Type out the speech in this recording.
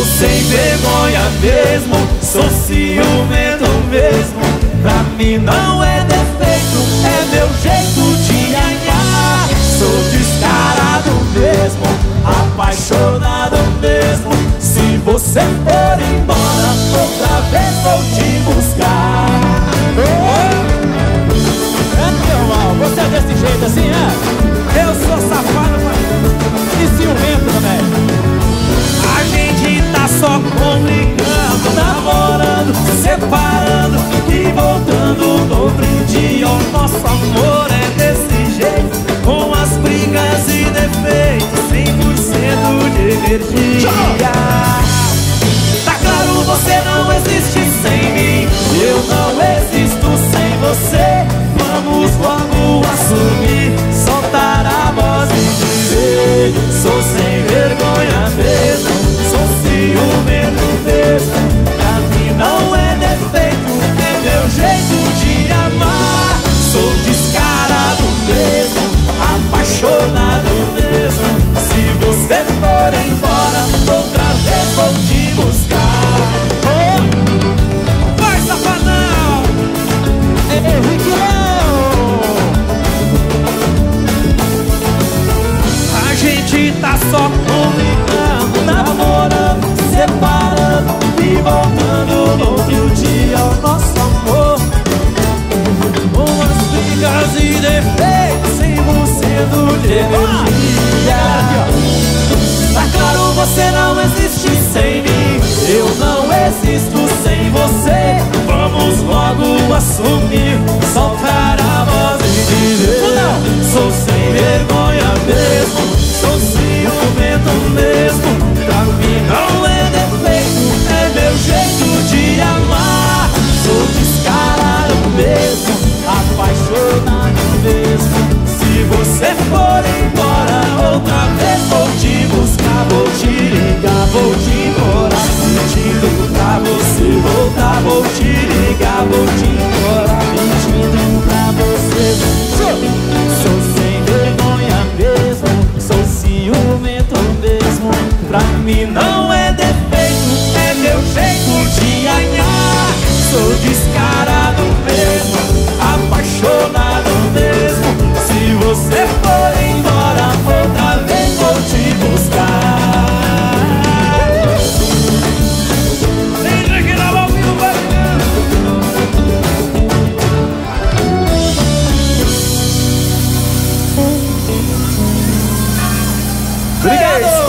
Sou sem vergonha mesmo Sou ciumento mesmo. Pra mim não é defeito É meu jeito de ganhar. Sou descarado mesmo Apaixonado mesmo. Se você for tá só combinando, namorando separando e voltando no outro dia o nosso amor. Umas brigas e defeitos sem você do energia Tá claro, você não existe sem mim. Eu não existo sem você. Vamos logo assumir você for embora Outra vez vou te buscar, vou te ligar, vou te morar Pedindo pra você voltar, vou te ligar, vou te morar Pedindo pra você voltar. Sou sem vergonha mesmo, sou ciumento mesmo. Pra mim não é defeito, é meu jeito de anhar Sou descarado Obrigado!